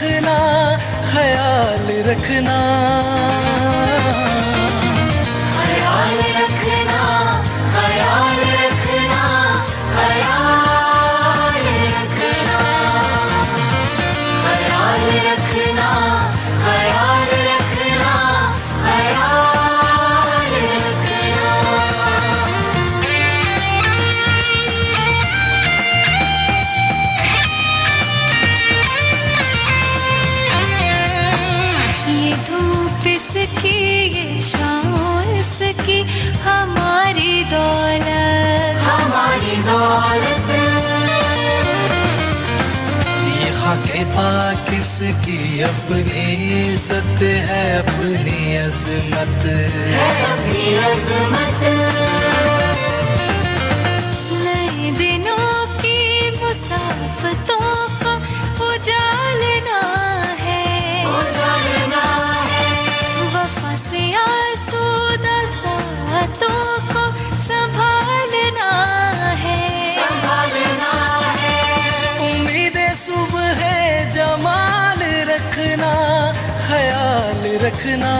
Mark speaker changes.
Speaker 1: रखना
Speaker 2: ख्याल रखना। ये इसकी हमारी दौलत। हमारी दौलत।
Speaker 1: ये खाके पाक इसकी अपनी इज़्ज़त है अपनी अजमत।
Speaker 2: अपनी अजमत। नए दिनों की मुसाफतों
Speaker 1: रखना ख्याल रखना।